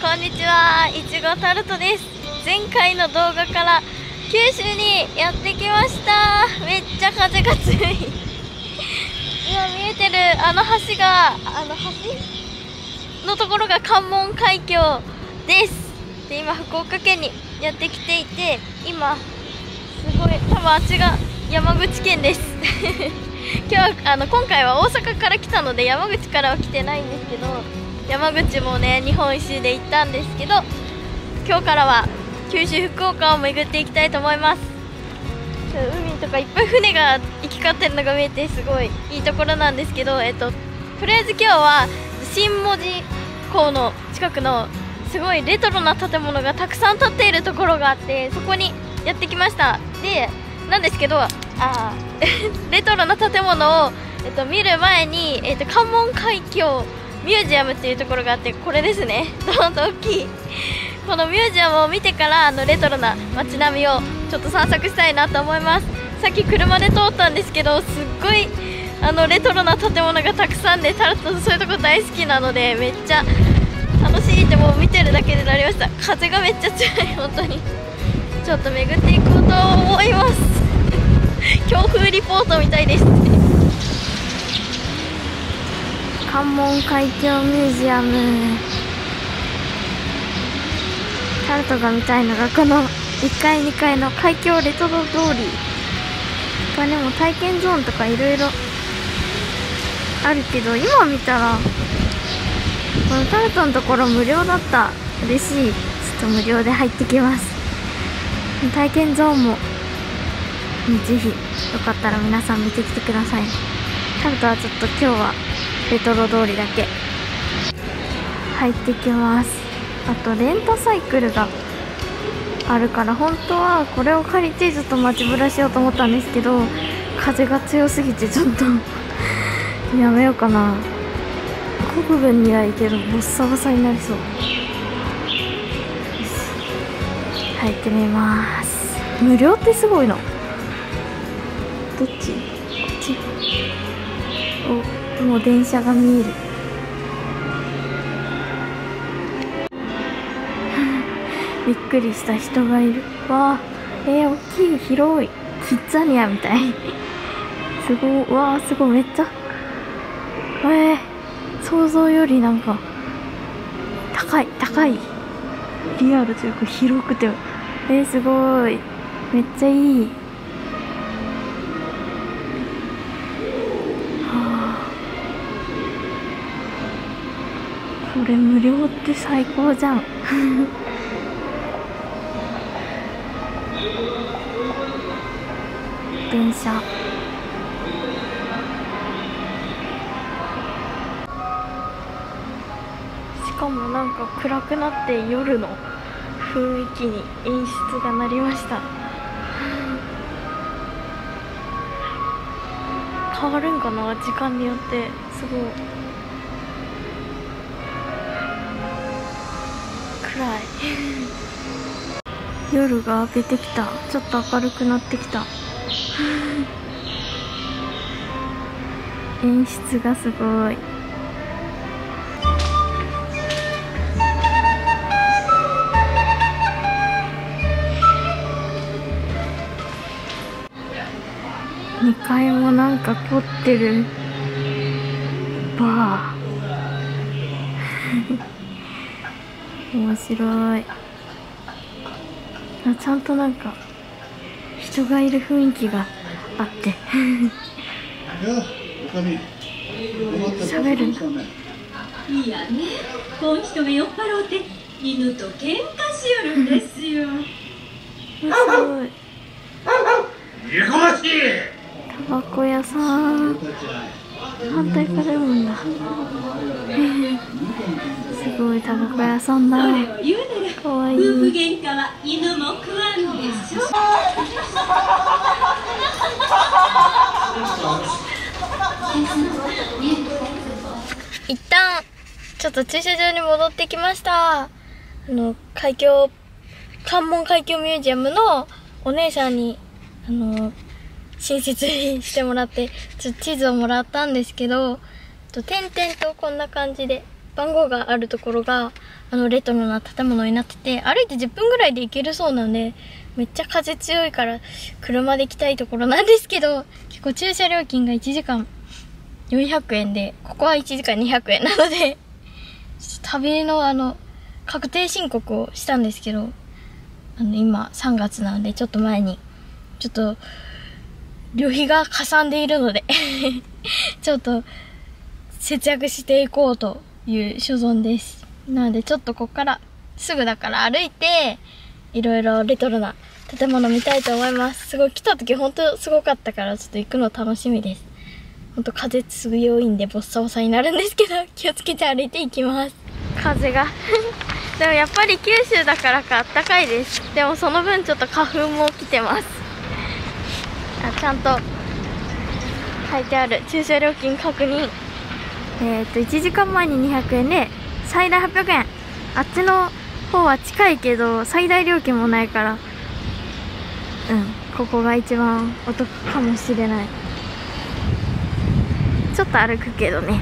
こんにちはいちごタルトです。前回の動画から九州にやってきました。めっちゃ風が強い。今見えてるあの橋があの橋のところが関門海峡です。で今福岡県にやってきていて今すごい多分あっちが山口県です。今日はあの今回は大阪から来たので山口からは来てないんですけど山口もね日本一周で行ったんですけど今日からは九州福岡を巡っていきたいと思います。海とかいっぱい船が行き交ってるのが見えてすごいいいところなんですけど、えっと、とりあえず今日は新門司港の近くのすごいレトロな建物がたくさん建っているところがあってそこにやってきました。でなんですけどあ レトロな建物を、えっと、見る前に、えっと、関門海峡ミュージアムっていうところがあってこれですね。どんと大きい。このミュージアムを見てからあのレトロな街並みをちょっと散策したいなと思います。さっき車で通ったんですけどすっごいあのレトロな建物がたくさんでタルトそういうとこ大好きなのでめっちゃ楽しいってもう見てるだけでなりました。風がめっちゃ強い。本当に。ちょっと巡っていこうと思います。強風リポートみたいです。関門海峡ミュージアムタルトが見たいのがこの1階2階の海峡レトロ通り他にも体験ゾーンとかいろいろあるけど今見たらこのタルトのところ無料だった嬉しい。ちょっと無料で入ってきます。体験ゾーンもぜひよかったら皆さん見てきてください。タルトはちょっと今日はレトロ通りだけ入ってきますあとレンタサイクルがあるから本当はこれを借りてちょっと街ぶらしようと思ったんですけど風が強すぎてちょっと やめようかな。国分にはいいけどボッサボサになりそう。入ってみます。無料ってすごいな。どっち？もう電車が見える。びっくりした人がいる。わあえー、大きい広い。キッザニアみたい。すごい。わあすごいめっちゃ。えー、想像よりなんか高い高い。リアルというか広くて。えー、すごい。めっちゃいいこれ無料って最高じゃん。電車。しかもなんか暗くなって夜の雰囲気に演出がなりました。変わるんかな？時間によって。すごい。暗い。夜が明けてきた。ちょっと明るくなってきた。演出がすごい。2階もなんか凝ってる。バー。面白い。あちゃんとなんか人がいる雰囲気があって。喋るんだいやねこん人が酔っ払うて犬と喧嘩しよるんですよ。すごい。タバコ屋さん。反対から読むんだすごいタバコ屋さんだ。かわい夫婦い喧嘩は犬も食わんでしょ。一旦ちょっと駐車場に戻ってきました。あの海峡関門海峡ミュージアムのお姉さんにあの親切にしてもらってちょっと地図をもらったんですけどと点々とこんな感じで番号があるところがあのレトロな建物になってて歩いて10分ぐらいで行けるそうなんでめっちゃ風強いから車で行きたいところなんですけど結構駐車料金が1時間400円でここは1時間200円なので旅のあの確定申告をしたんですけどあの今3月なのでちょっと前にちょっと旅費がかさんでいるので ちょっと節約していこうという所存です。なのでちょっとここからすぐだから歩いて、いろいろレトロな建物見たいと思います。すごい来た時ほんとすごかったからちょっと行くの楽しみです。ほんと風強いんでボッサボサになるんですけど、気をつけて歩いていきます。風が でもやっぱり九州だからかあったかいです。でもその分ちょっと花粉も来てます。あちゃんと書いてある駐車料金確認。えっ、と、1時間前に200円で、最大800円。あっちの方は近いけど、最大料金もないから、うん、ここが一番お得かもしれない。ちょっと歩くけどね。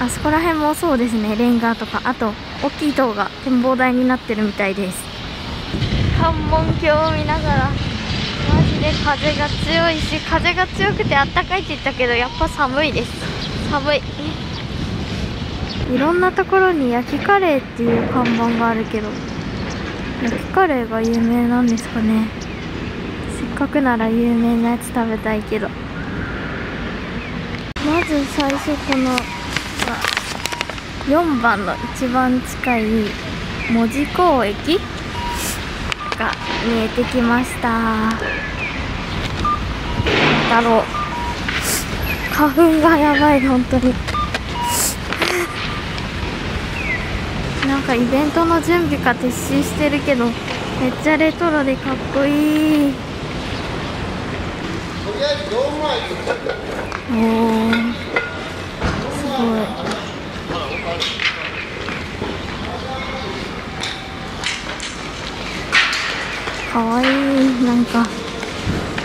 あそこら辺もそうですね、レンガとか、あと、大きい塔が展望台になってるみたいです。関門橋を見ながら、マジで風が強いし、風が強くてあったかいって言ったけど、やっぱ寒いです。寒い。いろんなところに焼きカレーっていう看板があるけど焼きカレーが有名なんですかね。せっかくなら有名なやつ食べたいけど。まず最初この4番の一番近い門司港駅が見えてきました。だろう。花粉がやばい本当に。なんかイベントの準備か撤収してるけどめっちゃレトロでかっこいい。おおすごい。かわいいなんか。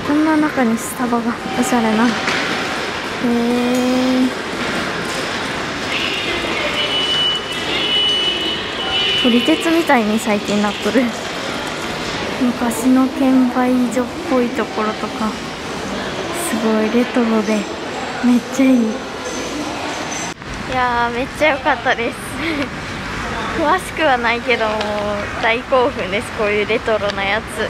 こんな中にスタバがおしゃれな。撮り鉄みたいに最近なっとる。昔の券売所っぽいところとかすごいレトロでめっちゃいい。いやめっちゃ良かったです。詳しくはないけども大興奮です。こういうレトロなやつ。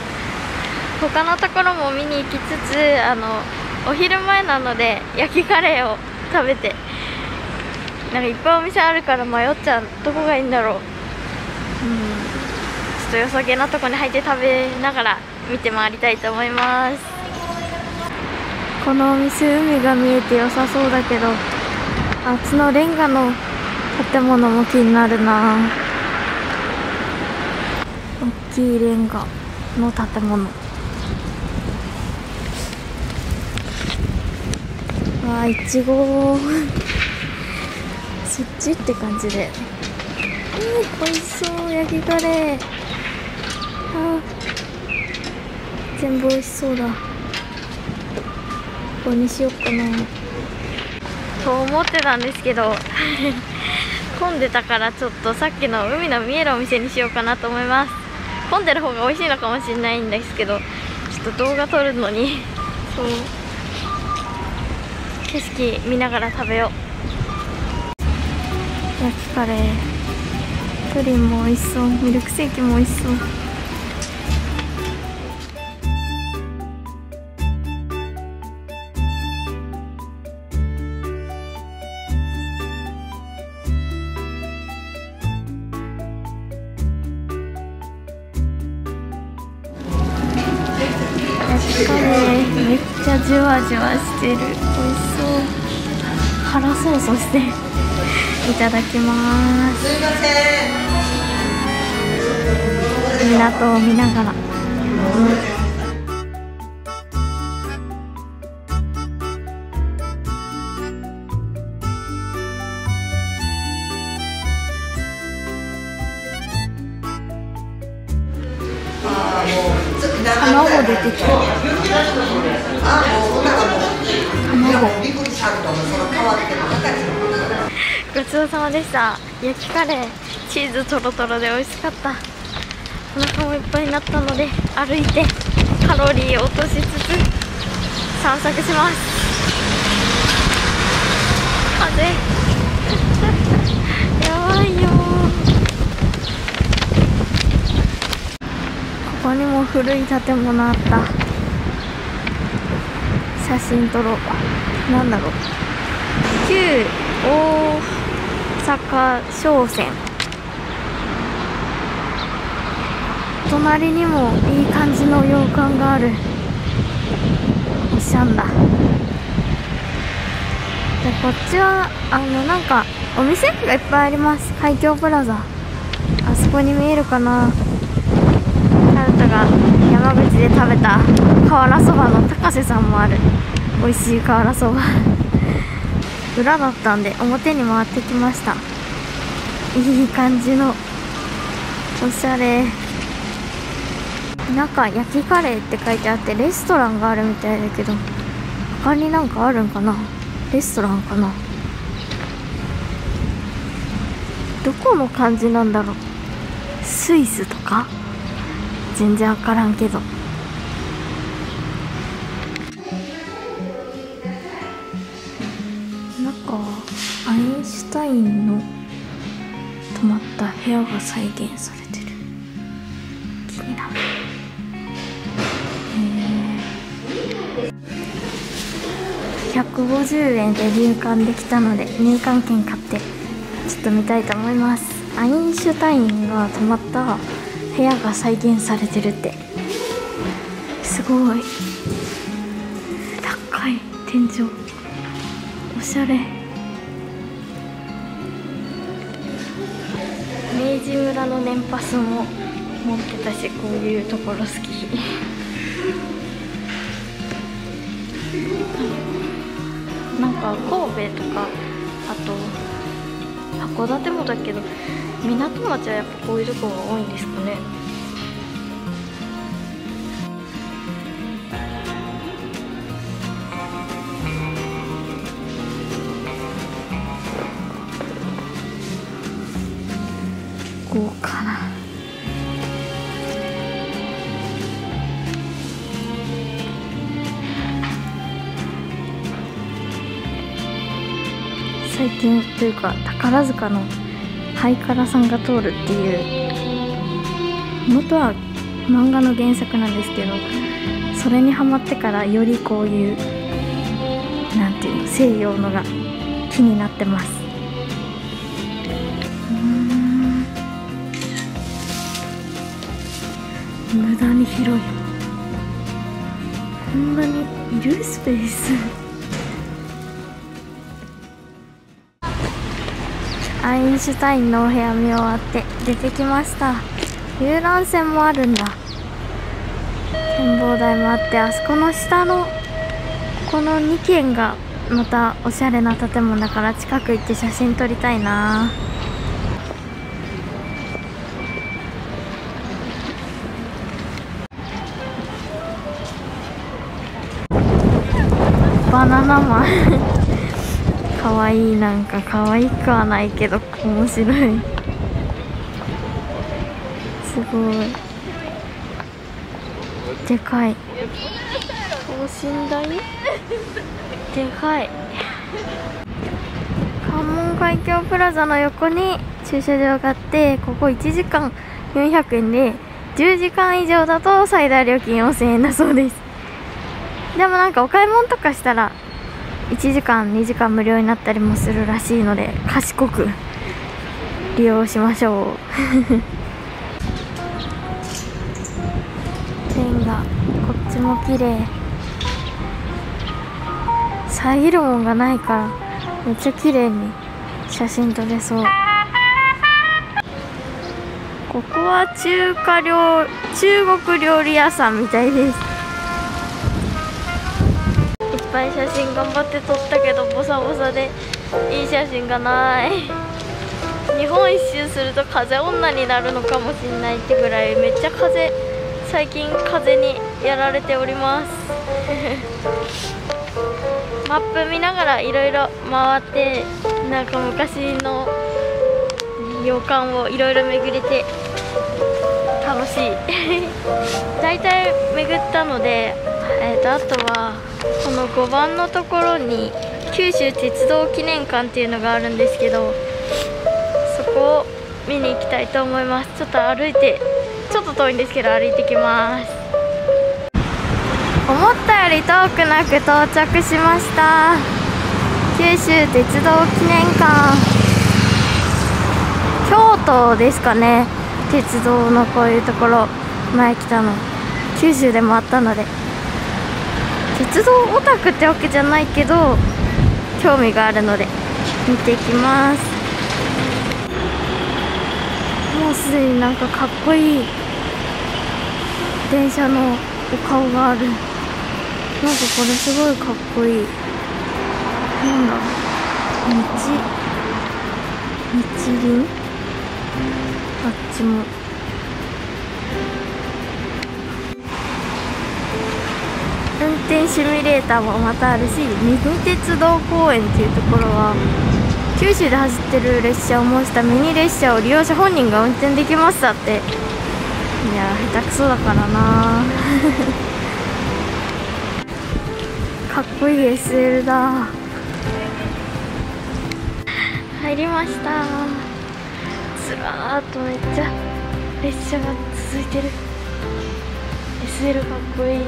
他のところも見に行きつつあのお昼前なので焼きカレーを食べて。なんかいっぱいお店あるから迷っちゃう。どこがいいんだろう。うん。ちょっとよさげなとこに入って食べながら見て回りたいと思います。このお店海が見えて良さそうだけどあっちのレンガの建物も気になるな。大きいレンガの建物。わあいちご。そっちって感じで。えー、美味しそう焼きカレー。あ全部美味しそうだ。ここにしよっかな。と思ってたんですけど混んでたからちょっとさっきの海の見えるお店にしようかなと思います。混んでる方が美味しいのかもしれないんですけどちょっと動画撮るのに。そう。景色見ながら食べよう。焼きカレー。プリンも美味しそう。ミルクセーキも美味しそう。カレー。めっちゃじゅわじゅわしてる。美味しそう。辛そうそして。いただきます。すいません。港を見ながら、ちそうさまでした。焼きカレーチーズとろとろで美味しかった。お腹もいっぱいになったので歩いてカロリー落としつつ散策します。風。やばいよ。ここにも古い建物あった。写真撮ろう。なんだろう。旧大阪商船。隣にもいい感じの洋館がある。おしゃんだ。でこっちはあのなんかお店がいっぱいあります。海峡プラザ。あそこに見えるかな。タルトが山口で食べた瓦そばの高瀬さんもある。美味しい瓦そば。裏だったんで表に回ってきました。いい感じのおしゃれ。中焼きカレーって書いてあってレストランがあるみたいだけど他になんかあるんかな？レストランかな？どこの感じなんだろう？スイスとか？全然わからんけど。シュタインの泊まった部屋が再現されてる。気になる。へえ150円で入館できたので入館券買ってちょっと見たいと思います。アインシュタインが泊まった部屋が再現されてるって。すごい。高い天井。おしゃれ。明治村の年パスも持ってたしこういうところ好き。なんか神戸とかあと函館もだけど港町はやっぱこういうとこが多いんですかね。最近というか宝塚のハイカラさんが通るっていう元は漫画の原作なんですけどそれにハマってからよりこういうなんていうの西洋のが気になってます。うん。無駄に広い。こんなにいるスペース。インシュタインのお部屋見終わって出てきました。遊覧船もあるんだ。展望台もあってあそこの下のこの2軒がまたおしゃれな建物だから近く行って写真撮りたいな。バナナマン。かわいいなんかかわいくはないけど面白い。すごい。でかい。等身大でかい。関門海峡プラザの横に駐車場があってここ1時間400円で10時間以上だと最大料金4000円だそうです。でもなんかお買い物とかしたら1時間2時間無料になったりもするらしいので賢く利用しましょう。レンガこっちも綺麗。遮るもんがないからめっちゃ綺麗に写真撮れそう。ここは中華料中国料理屋さんみたいです。ぱい写真頑張って撮ったけどボサボサでいい写真がない。日本一周すると風女になるのかもしれないってぐらいめっちゃ風最近風にやられております。マップ見ながらいろいろ回ってなんか昔の洋館をいろいろ巡れて楽しい。大体巡ったので、えー、とあとはこの5番のところに九州鉄道記念館っていうのがあるんですけどそこを見に行きたいと思います。ちょっと歩いてちょっと遠いんですけど歩いてきます。思ったより遠くなく到着しました。九州鉄道記念館。京都ですかね。鉄道のこういうところ前来たの。九州でもあったので。鉄道オタクってわけじゃないけど興味があるので見ていきます。もうすでになんかかっこいい電車のお顔がある。なんかこれすごいかっこいい。なんだ道？日輪？あっちも。転シミュレーターもまたあるしミニ鉄道公園っていうところは九州で走ってる列車を模したミニ列車を利用者本人が運転できましたって。いや下手くそだからな かっこいい SL だ入りましたずらーっとめっちゃ列車が続いてる。SL かっこいい。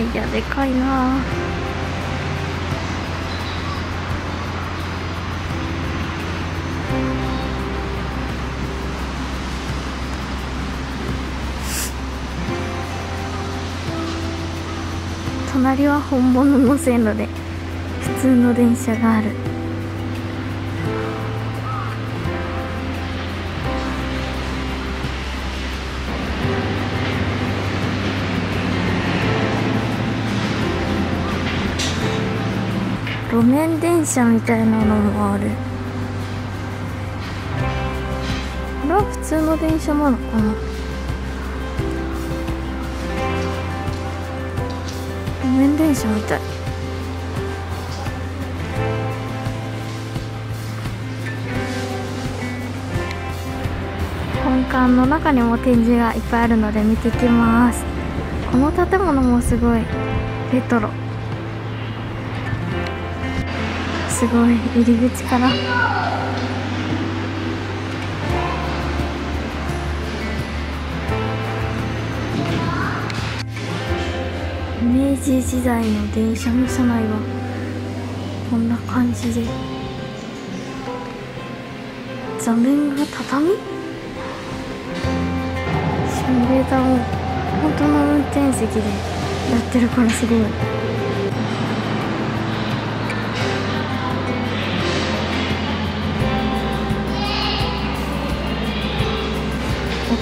イヤでかいな。隣は本物の線路で普通の電車がある。路面電車みたいなのもある。これは普通の電車なのかな？路面電車みたい。本館の中にも展示がいっぱいあるので見てきます。この建物もすごい。レトロ。すごい入り口から。明治時代の電車の車内はこんな感じで。座面が畳？シミュレーターも本当の運転席でやってるからすごい。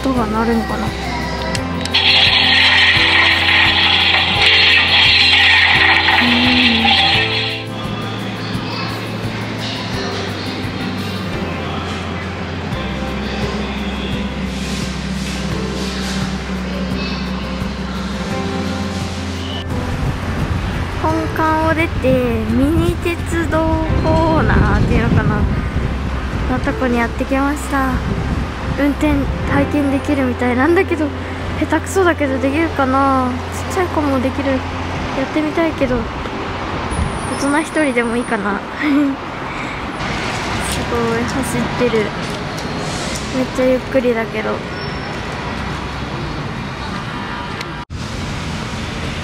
音が鳴るのかな？本館を出てミニ鉄道コーナーっていうのかな？のとこにやってきました。運転体験できるみたいなんだけど下手くそだけどできるかな。ちっちゃい子もできる。やってみたいけど大人一人でもいいかな。すごい走ってる。めっちゃゆっくりだけど。う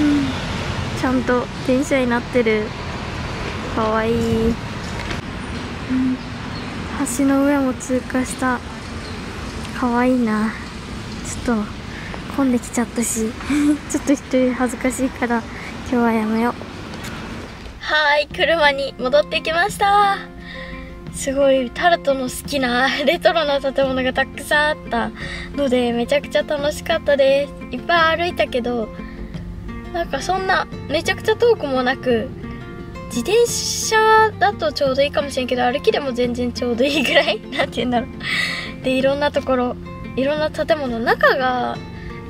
ん。ちゃんと電車になってる。かわいい、うん、橋の上も通過した。かわいいな。ちょっと混んできちゃったし。ちょっと一人恥ずかしいから今日はやめよう。はい車に戻ってきました。すごいタルトの好きなレトロな建物がたくさんあったのでめちゃくちゃ楽しかったです。いっぱい歩いたけどなんかそんなめちゃくちゃ遠くもなく自転車だとちょうどいいかもしれんけど歩きでも全然ちょうどいいぐらい。なんて言うんだろう。でいろんなところいろんな建物中が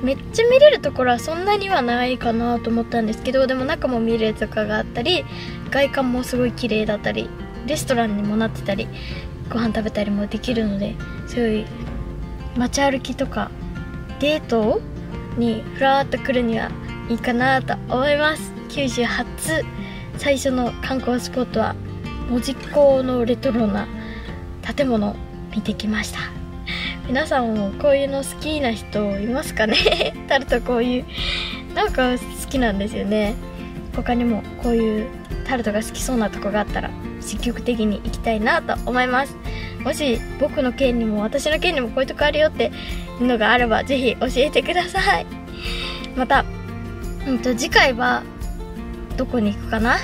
めっちゃ見れるところはそんなにはないかなと思ったんですけどでも中も見れるとかがあったり外観もすごい綺麗だったりレストランにもなってたりご飯食べたりもできるのですごい街歩きとかデートにふらっと来るにはいいかなと思います。九州初最初の観光スポットは門司港のレトロな建物見てきました。皆さんもこういうの好きな人いますかね？タルトこういうなんか好きなんですよね。他にもこういうタルトが好きそうなとこがあったら積極的に行きたいなと思います。もし僕の県にも私の県にもこういうとこあるよっていうのがあればぜひ教えてください。また、うん、と次回はどこに行くかな？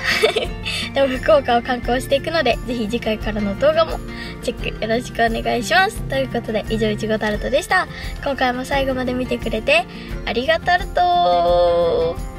でも福岡を観光していくのでぜひ次回からの動画もチェックよろしくお願いします。ということで以上いちごタルトでした。今回も最後まで見てくれてありがとう